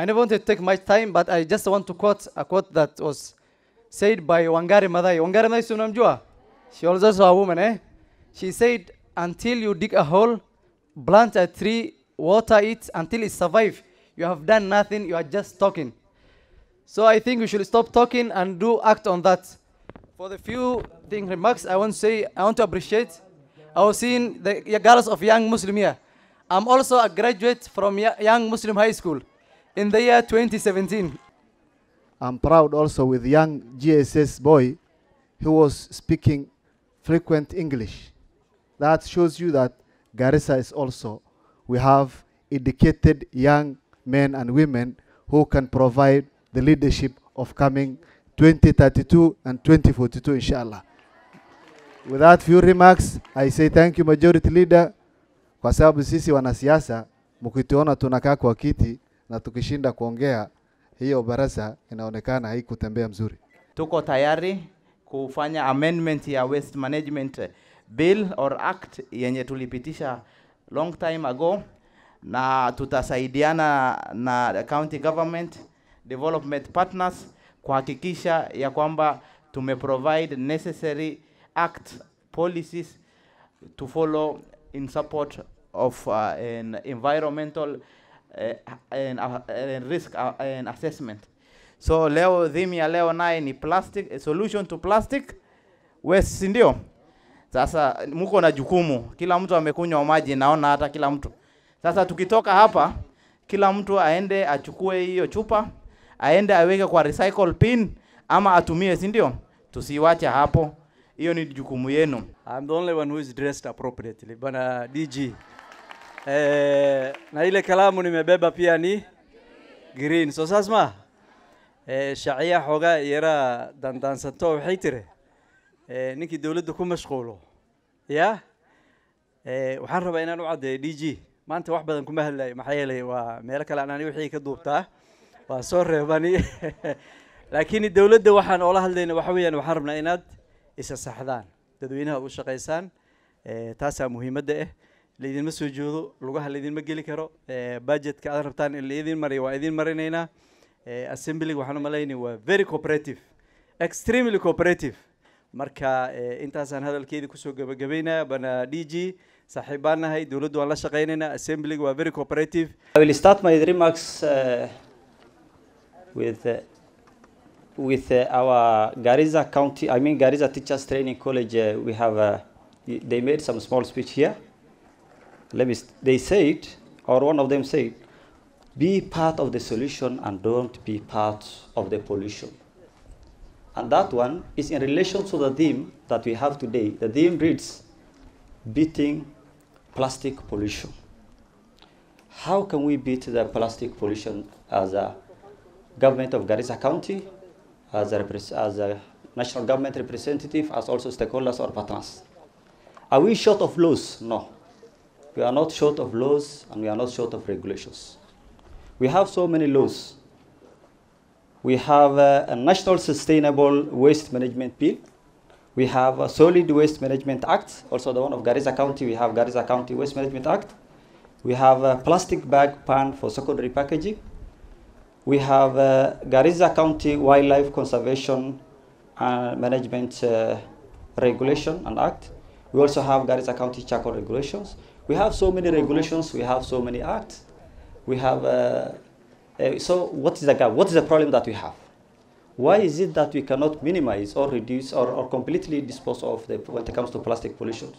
I never want to take much time, but I just want to quote a quote that was said by Wangari Maathai. Wangari Maathai si unamjua? She was also a woman, eh? She said, until you dig a hole, plant a tree, water it until it survives. You have done nothing, you are just talking. So I think we should stop talking and do act on that. For the few thing remarks I want to say, I want to appreciate. I was seeing the girls of Young Muslim here. I'm also a graduate from Young Muslim High School in the year 2017. I'm proud also with young GSS boy who was speaking frequent English. That shows you that Garissa is also, we have educated young men and women who can provide the leadership of coming 2032 and 2042 inshallah. With that few remarks, I say thank you majority leader kwa sababu sisi wanasiasa mkituona tunakaa kwa kiti na tukishinda kuongea hiyo baraza inaonekana haikutembea mzuri. tuko tayari kufanya amendment ya waste management bill or act yenye tulipitisha long time ago na tutasaidiana na county government development partners kuhakikisha ya kwamba tumeprovide necessary act policies to follow in support of uh, an environmental and, uh, and risk uh, and assessment. So leo theme ya leo naye ni plastic a solution to plastic waste si ndio? Sasa mko na jukumu. Kila mtu amekunywa maji naona hata kila mtu. Sasa tukitoka hapa kila mtu aende achukue hiyo chupa aende aweke kwa recycle pin ama atumie si ndio? Tusiwache hapo. Hiyo ni jukumu yenu. I'm the only one who is dressed appropriately. bana DG. Eh, na ile kalamu nimebeba pia ni green. So sasma. Eh, shaciya xoogaa yara dandaansanto waxay tiri eh, ninkii dowladda ku mashquulo. Ya? Waxaan rabaa inaan u caddeeyo d g. Maanta wax badan kuma hadlayo maxaa yeelay waa meelo kale aan ani wixii ka duubtaa. Waa soo reebani. Laakiin dowladda waxaan oola hadlayna waxa weeyaan waxaan rabnaa inaad isa saxdaan dadweynaha u shaqaysaan. Taasaa muhiimadda ah laydinma soo joodo lugaha laydinma geli karo budgetka aad rabtaan in laydin mariyo waa idin marinaynaa eh, assembly waxaan u malaynay waa very cooperative extremely cooperative marka intaasaan hadalkeedii ku soo gabagabaynaya bana d g saaxiib baan nahay dowladdu waan la shaqaynaynaa assemblyga waa very cooperative I will start my remarks uh, with uh, with uh, our Garissa County. I mean Garissa Teachers Training College. Uh, we have uh, they made some small speech here. Let me. They said, or one of them said, "Be part of the solution and don't be part of the pollution." And that one is in relation to the theme that we have today. The theme reads, "Beating plastic pollution." How can we beat the plastic pollution as a government of Garissa County, as a, as a national government representative, as also stakeholders or partners? Are we short of laws? No. We are not short of laws and we are not short of regulations. We have so many laws. We have uh, a National Sustainable Waste Management Bill. We have a Solid Waste Management Act, also the one of Garissa County. We have Garissa County Waste Management Act. We have a plastic bag ban for secondary packaging. We have uh, Garissa County Wildlife Conservation and Management uh, Regulation and Act. We also have Garissa County Charcoal Regulations. We have so many regulations. We have so many acts. We have. Uh, uh, so what is the gap? What is the problem that we have? Why is it that we cannot minimize or reduce or, or completely dispose of the, when it comes to plastic pollution?